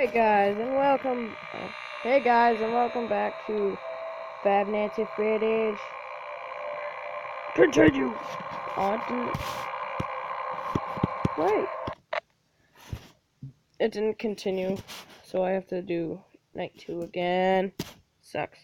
Hey guys, and welcome. Hey guys, and welcome back to Nights at Freddy's. Continue. On to. Wait. It didn't continue, so I have to do night two again. Sucks.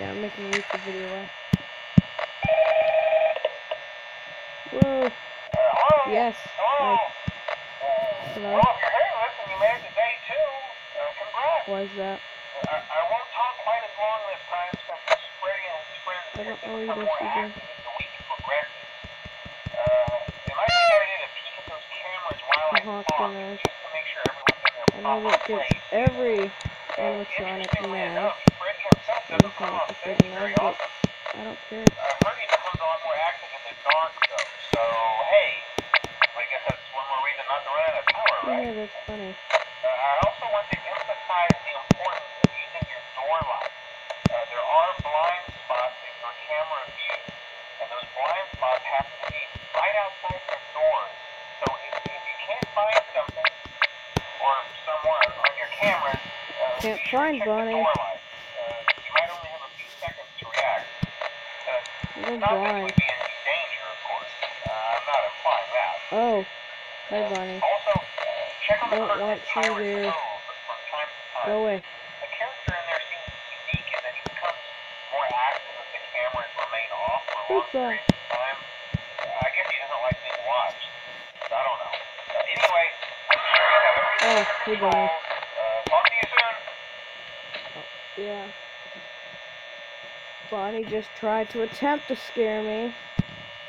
Yeah, I'm making a YouTube video. uh. Whoa. Uh, hello? Yes. Hello? Hi. Uh, Hello? Well, hearing this and you made it day two, uh, congrats. Why is that? Uh, I, I won't talk quite as long this time since the spreading and spread I don't know become more active as the week progresses. Uh, it might be a good idea to peek at those cameras while I Uh-huh, talk, just to make sure everyone's in their I know that gets every Uh, animatronic mad. enough, Freddy himself doesn't come on stage very often. I don't care. I've heard he becomes a lot more active in the dark, though. So, hey, I guess that's one more reason not to run out of power, right? Yeah, that's funny. Uh, I also want to emphasize the importance of using your door lights. Uh, there are blind spots in your camera view, and those blind spots happen to be right outside your doors. So if, if you can't find something or someone on your cameras, uh, Can't be sure to find check Bonnie. the door lights. Uh, you might only have a few seconds to react. Uh, You're not that you blind. would be in any danger, of course. Uh, I'm not implying that. Oh. Hi, Bonnie. Also, uh, check on the Don't want at you there. Cove from time to time. Go away. The character in there seems unique in that he becomes more active as the cameras remain off for long Good job. time. Uh, I guess he doesn't like being watched. I don't know. Uh, anyway, I'm sure you have everything Oh, hey. Bonnie. Uh, talk to you soon. Yeah. Bonnie just tried to attempt to scare me,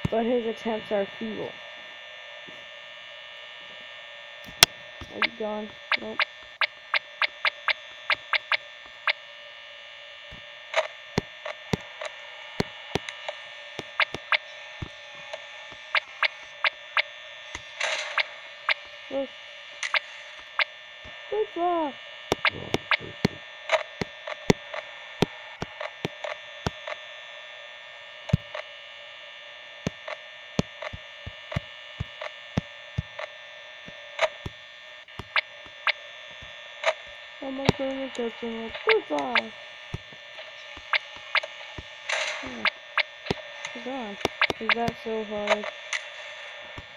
but his attempts are feeble. Are you gone? Nope. Good job. Someone's gonna get some good job. Yeah. Good job. Is that so hard?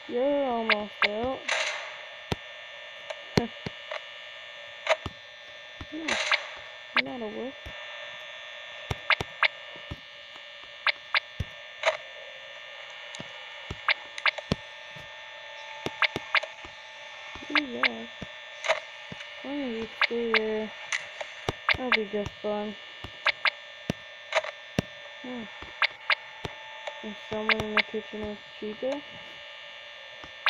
You're almost out. no, not a wolf. Ooh, yeah. I'm stay there. That'll be just fun. Hmm. Is someone in the kitchen with Chica?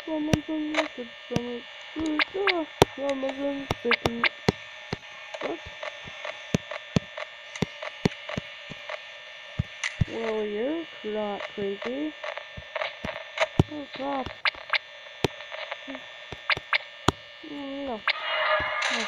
Someone's in the kitchen with Chica. Someone's in the kitchen. What? Well, you're not creepy. Oh, crap. Mm, No. No.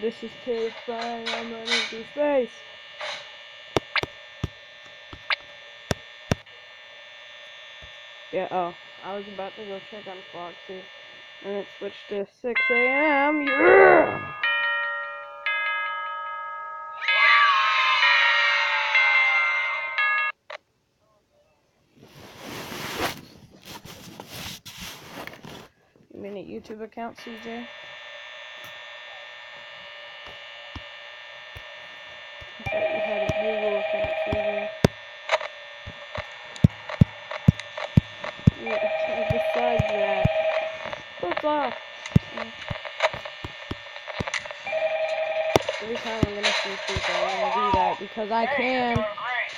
This is terrifying. I'm running through space. Yeah, oh. I was about to go check on Foxy. And it switched to 6 a.m. Yeah! YouTube account, CJ? I thought you had a Google account, CJ. Yeah, besides that, off? Every time I'm gonna see people, I'm gonna do that because I can. you're doing great.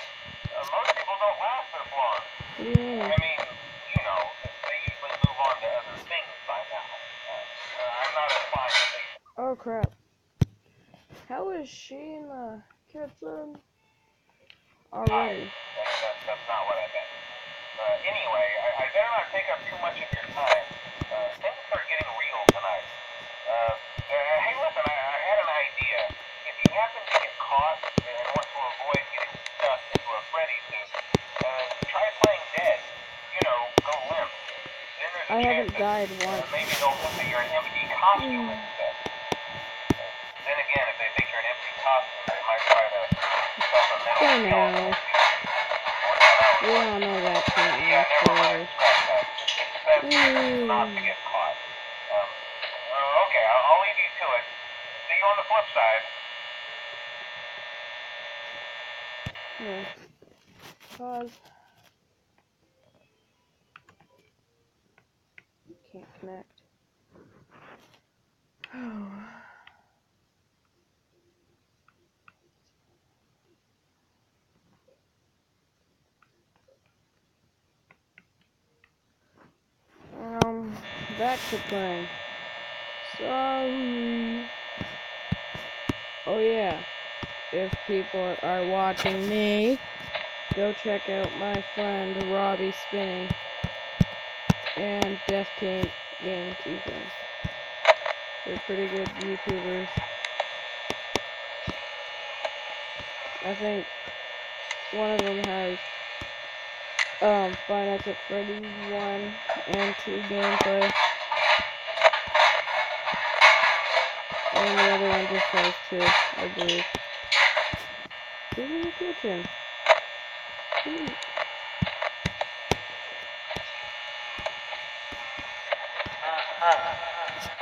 Uh, most people don't last this long. What do you mean? I mean, you know, they usually move on to other things by now. Uh, uh, I'm not implying that they Oh crap. How is she in the kitchen? Already. That, that, that's not what I meant. Uh, anyway, I, I better not take up too much of your time. Uh, things are getting real tonight. Uh, uh, hey, listen, I, I had an idea. If you happen to get caught and want to avoid getting stuck into a uh, try playing dead. You know, go limp. Then there's a I chance haven't died uh, once. maybe they'll think that you're an empty costume Mm. instead. Uh, then again, if they think you're an empty costume, they might try to stuff a mental For now. into you. Work that out. We all know that can't last forever. Scratch that. It's best not to get caught. Okay, I'll, leave you to it. See you on the flip side. Yeah. Pause. Can't connect. um, back to playing. Sorry. Oh yeah. If people are watching me, go check out my friend Robbie Spinning and Death King Games. They're pretty good YouTubers. I think one of them has um Five at Freddy's one and two gameplay. And the other one just has two, I believe. Who's in the kitchen?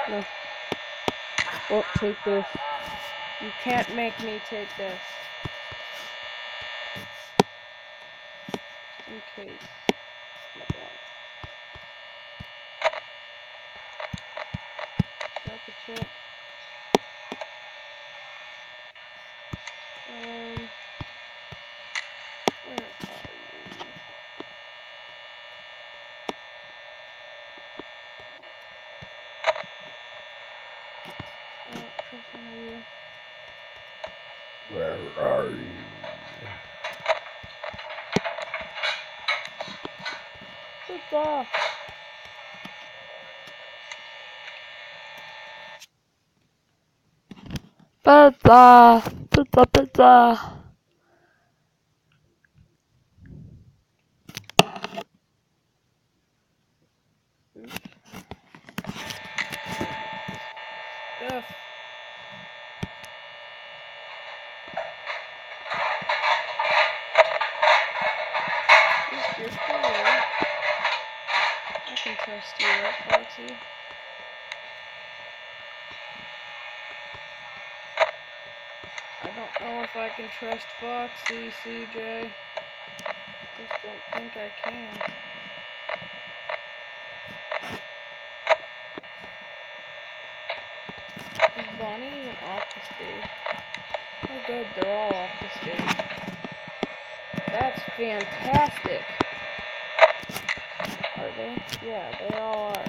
No. Oh, take this. You can't make me take this. In case. Like that. Got the chip. Um. Where are you? Oh, press one of you. Where are you? Pizza! Pizza! Pizza, pizza! Stuff. You're cool. I trust you, right, I don't know if I can trust Foxy, CJ. Just don't think I can. Is Bonnie even off the stage? Oh good, they're all off the stage. That's fantastic. They? Yeah, they all are.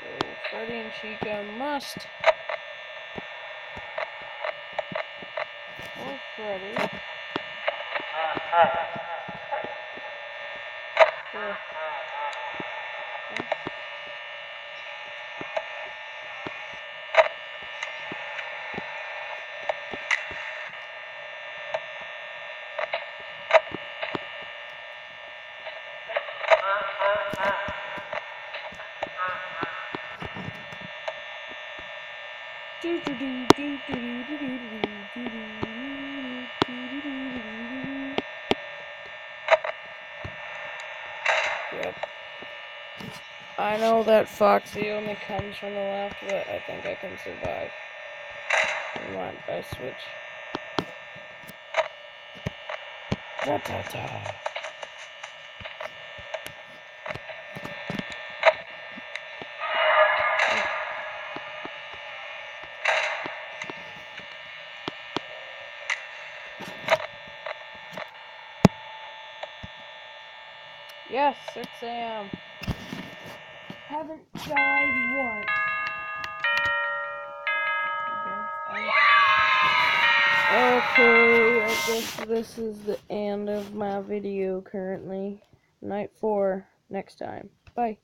So Freddy and Chica must. Oh, Freddy. Uh, Here. Okay. Yep. I know that Foxy only comes from the left, but I think I can survive. Come on, I switch. Ta ta ta. 6 a.m. Haven't died once. Okay, I guess this is the end of my video currently. Night 4, next time. Bye.